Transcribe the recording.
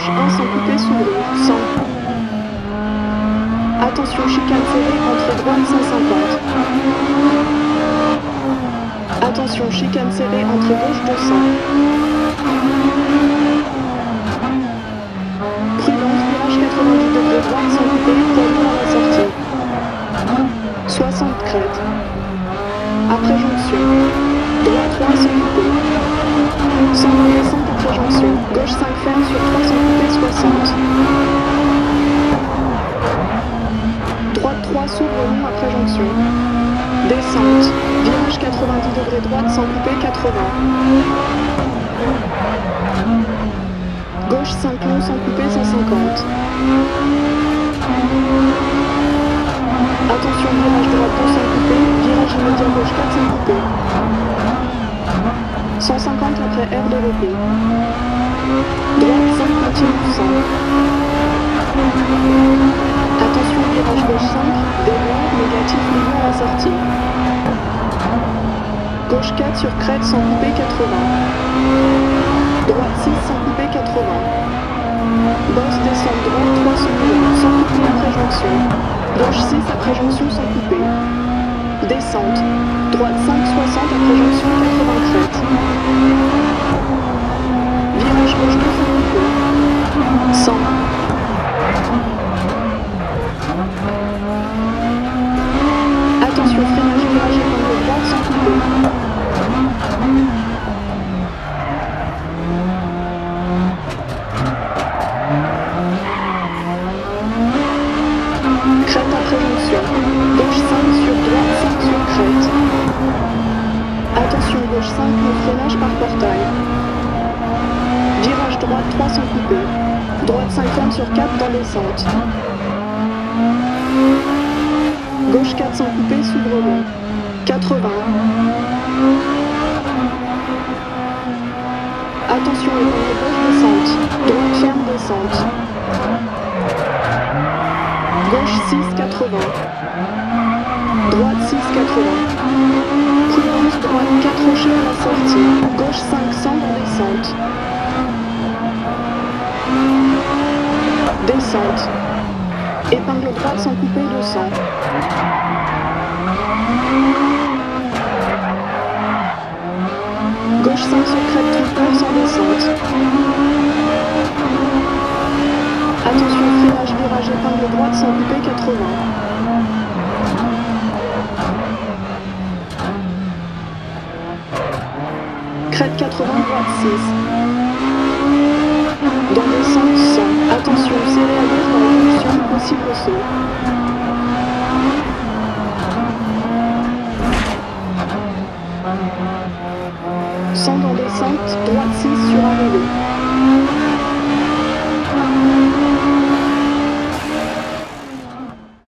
gauche 1 sans couper sous rouge, 100. Attention chicane serrée, entrée droite 150. Attention chicane serrée, entrée gauche 200. Prudence, virage 90 degrés droite sans couper, poids à la sortie. 60 crête. Après jonction. Droite 3 sans couper. 100 descente après jonction. Gauche 5 ferme sur 3 sans couper 60. Droite 3 s'ouvre long après jonction. Descente. Virage 90 degrés droite sans couper 80. Gauche 5 long sans couper 150. Attention virage droite 2 sans couper. Virage immédiat gauche 4 sans couper. 150 après R de repos. Droite 5 continue 100. Attention virage gauche 5, débat, négatif milieu à la sortie. Gauche 4 sur crête sans couper 80. Droite 6 sans couper 80. Bosse descente droite 3 secondes sans couper après jonction. Gauche 6 après jonction sans couper. Descente. Droite 5 60 après jonction 80 crête. Virage gauche 2 sans couper. 100. Attention freinage virage épingle droite sans couper. Gauche 5 sur droite 5 sur crête. Attention gauche 5 le freinage par portail. Virage droite 3 sans couper. Droite 50 sur 4 dans descente. Gauche 4 sans couper, s'ouvre long. 80. Attention, épingle gauche descente. Droite ferme descente. Gauche 6, 80. Droite 6, 80. Prudence, droite 4 rochers à la sortie. Gauche 5, 100 en descente. Descente. Épingle droite sans couper 200. Gauche 5 sur crête tromper sans descente. Attention freinage virage épingle droite sans couper 80. Crête 80 droite 6. Dans descente 100. Attention serré à gauche dans la jonction possible saut. Sans dans descente, droite 6 sur arrivée.